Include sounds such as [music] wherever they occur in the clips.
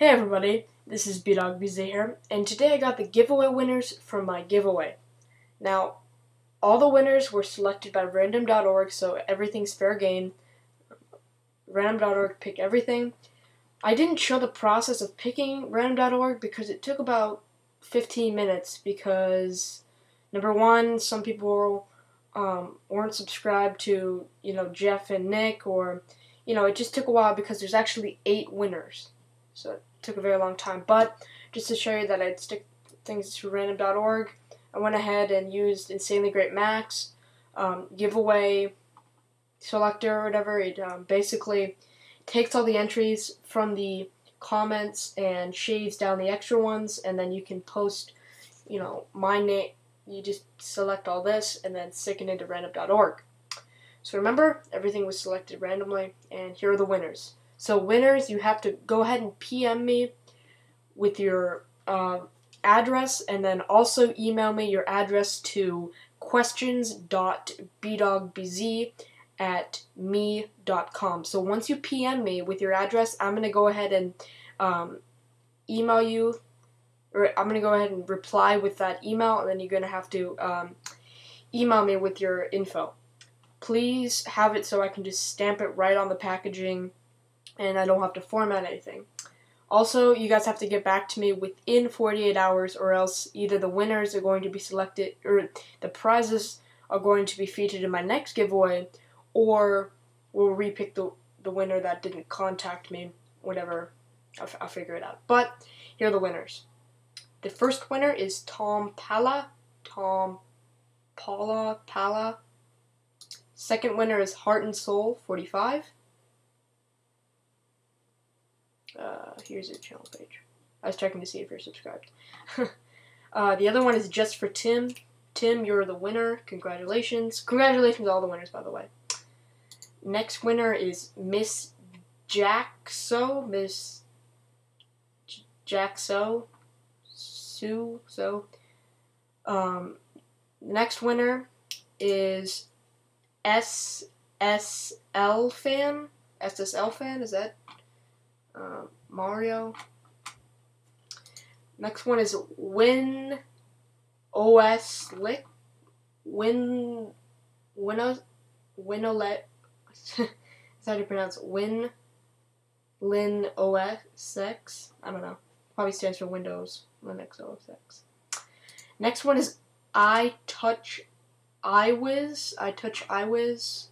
Hey everybody, this is BDogBZ here, and today I got the giveaway winners from my giveaway. Now, all the winners were selected by random.org, so everything's fair game. Random.org pick everything. I didn't show the process of picking random.org because it took about 15 minutes because, number one, some people um, weren't subscribed to, you know, Jeff and Nick, or, you know, it just took a while because there's actually eight winners. So it took a very long time. But just to show you that I'd stick things to random.org, I went ahead and used Insanely Great Mac's um, giveaway selector or whatever. It um, basically takes all the entries from the comments and shades down the extra ones, and then you can post, you know, my name. You just select all this and then stick it into random.org. So remember, everything was selected randomly, and here are the winners. So winners, you have to go ahead and PM me with your uh, address, and then also email me your address to questions.bdogbz at me.com. So once you PM me with your address, I'm going to go ahead and um, email you, or I'm going to go ahead and reply with that email, and then you're going to have to um, email me with your info. Please have it so I can just stamp it right on the packaging and I don't have to format anything. Also, you guys have to get back to me within 48 hours, or else either the winners are going to be selected, or the prizes are going to be featured in my next giveaway, or we'll repick the, the winner that didn't contact me, whatever. I'll, I'll figure it out. But here are the winners. The first winner is Tom Pala. Tom Paula Pala. Second winner is Heart and Soul 45. Uh, here's your channel page. I was checking to see if you're subscribed. [laughs] uh, the other one is just for Tim. Tim, you're the winner. Congratulations. Congratulations to all the winners, by the way. Next winner is Miss Jackso. Miss Jackso. Sue. So. Um, next winner is SSL fan. SSL fan, is that uh, Mario. Next one is Win OS Lick. Win Win Winolet. [laughs] That's how you pronounce Win Lin OS X. I don't know. Probably stands for Windows Linux OS X. Next one is I Touch iWiz. I Touch iWiz.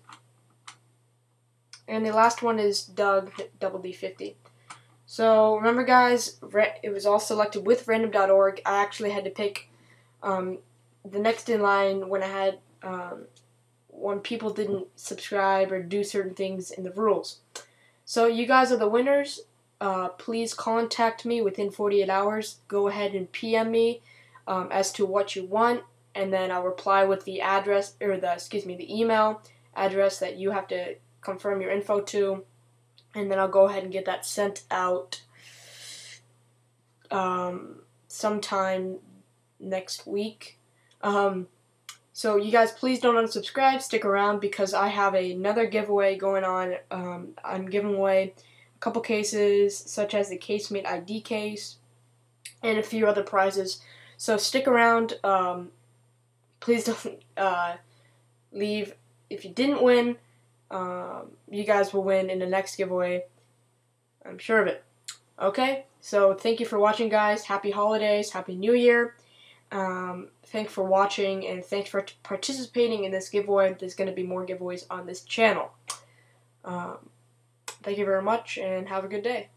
And the last one is Doug Double D50. So remember, guys, it was all selected with random.org. I actually had to pick um, the next in line when I had um, when people didn't subscribe or do certain things in the rules. So you guys are the winners. Uh, please contact me within 48 hours. Go ahead and PM me um, as to what you want, and then I'll reply with the address or the excuse me the email address that you have to confirm your info to and then I'll go ahead and get that sent out um, sometime next week. Um, so you guys, please don't unsubscribe. Stick around because I have another giveaway going on. Um, I'm giving away a couple cases, such as the Case-Mate ID case, and a few other prizes. So stick around. Um, please don't [laughs] uh, leave if you didn't win um, you guys will win in the next giveaway. I'm sure of it. Okay, so thank you for watching, guys. Happy holidays, happy new year. Um, thanks for watching, and thanks for participating in this giveaway. There's going to be more giveaways on this channel. Um, thank you very much, and have a good day.